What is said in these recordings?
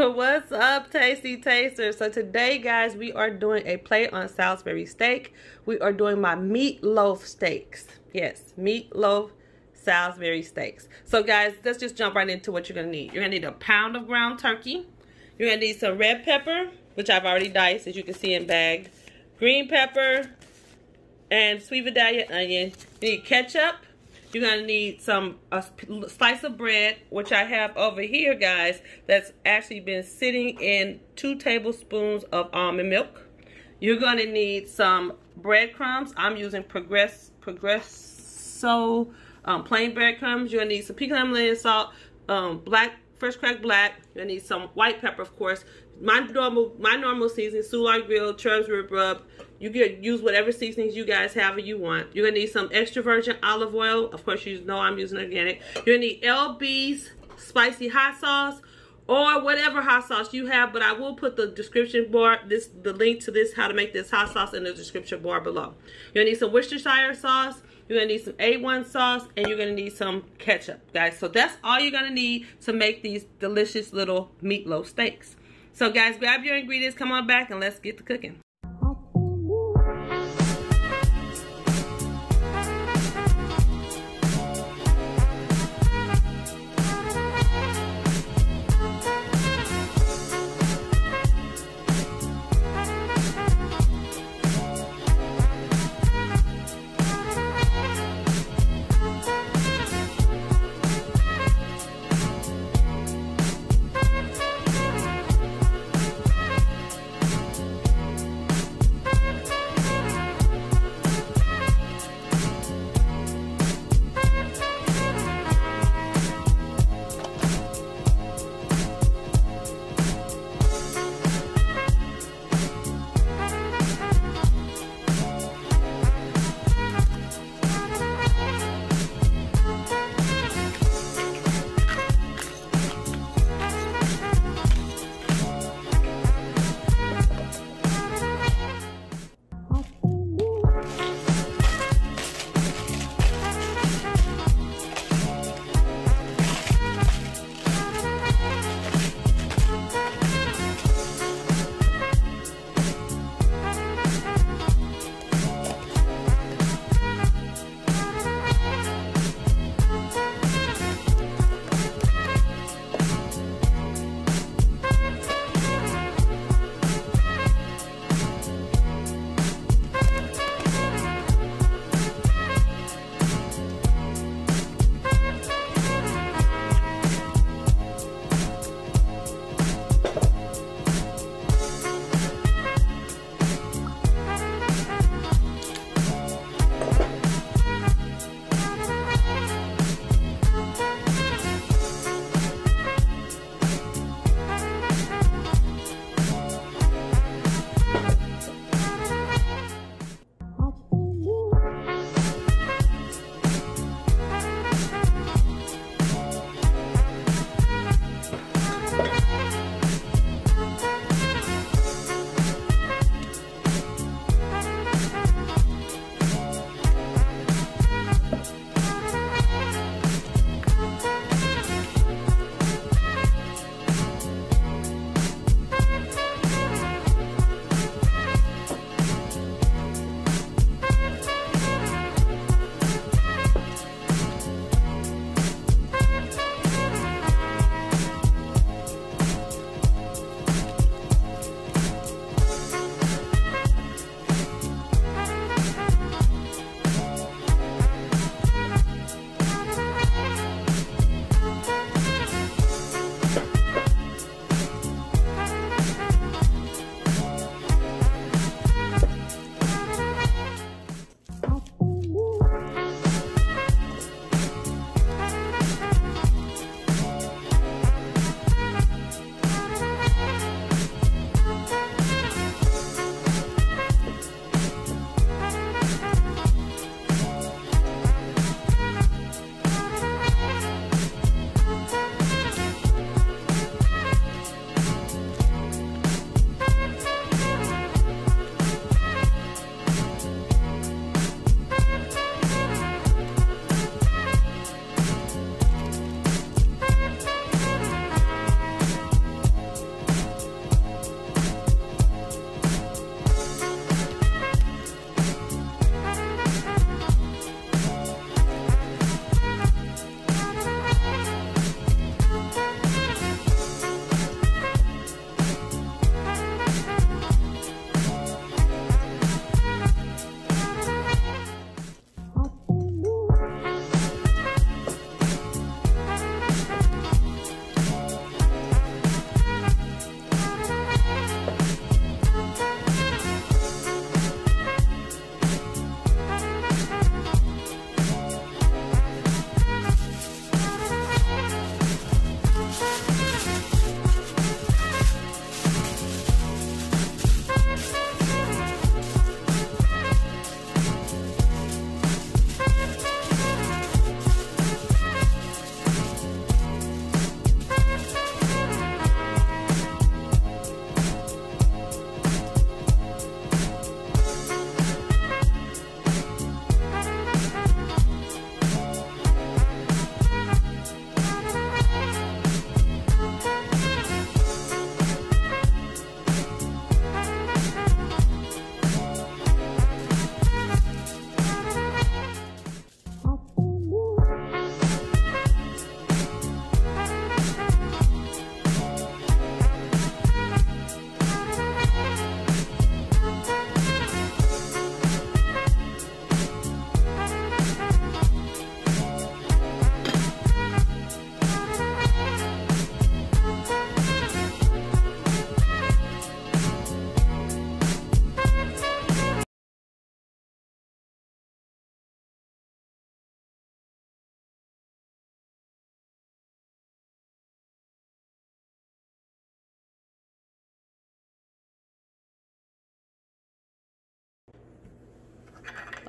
What's up, Tasty Tasters? So today, guys, we are doing a play on Salisbury steak. We are doing my meatloaf steaks. Yes, meatloaf Salisbury steaks. So, guys, let's just jump right into what you're to need. You're to need a pound of ground turkey. You're to need some red pepper, which I've already diced, as you can see in bagged. Green pepper and sweet Vidalia onion. You need ketchup you're going to need some a slice of bread, which I have over here, guys, that's actually been sitting in two tablespoons of almond milk. You're going to need some breadcrumbs. I'm using Progress Progresso um, plain breadcrumbs. You're going to need some pink Himalayan salt, um, black fresh cracked black. You're going to need some white pepper, of course. My normal my normal seasoning, Soulard Grill, Rib Rub, you can use whatever seasonings you guys have or you want. You're going to need some extra virgin olive oil. Of course, you know I'm using organic. You're going to need LB's spicy hot sauce or whatever hot sauce you have. But I will put the description bar, this the link to this, how to make this hot sauce in the description bar below. You're going to need some Worcestershire sauce. You're going to need some A1 sauce. And you're going to need some ketchup, guys. So that's all you're going to need to make these delicious little meatloaf steaks. So guys, grab your ingredients, come on back, and let's get to cooking.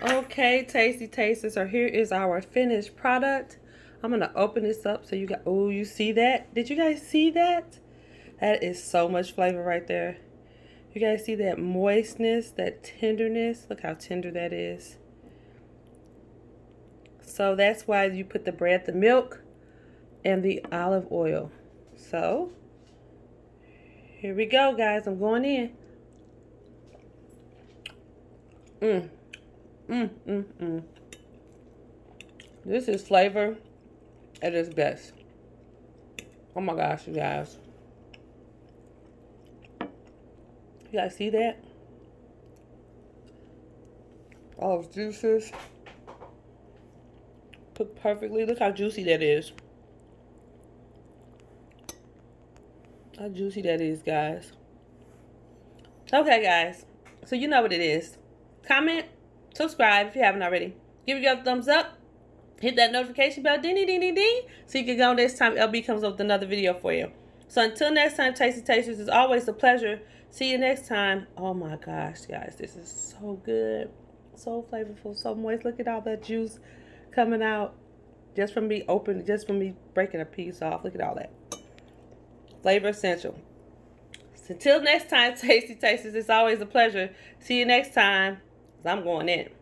Okay, tasty tasters. So here is our finished product. I'm gonna open this up so you got. Oh, you see that? Did you guys see that? That is so much flavor right there. You guys see that moistness, that tenderness? Look how tender that is. So that's why you put the bread, the milk, and the olive oil. So here we go, guys. I'm going in. Mmm. Mmm, mmm, mmm. This is flavor at its best. Oh my gosh, you guys. You guys see that? All those juices. Cooked perfectly. Look how juicy that is. How juicy that is, guys. Okay, guys. So you know what it is. Comment, subscribe if you haven't already. Give it a thumbs up. Hit that notification bell, ding, ding, ding, ding, ding. So you can go next time LB comes up with another video for you. So until next time, Tasty Tasters, it's always a pleasure. See you next time. Oh my gosh, guys, this is so good. So flavorful, so moist. Look at all that juice coming out just from me opening, just from me breaking a piece off. Look at all that. Flavor Essential. So until next time, Tasty Tasters, it's always a pleasure. See you next time. I'm going in.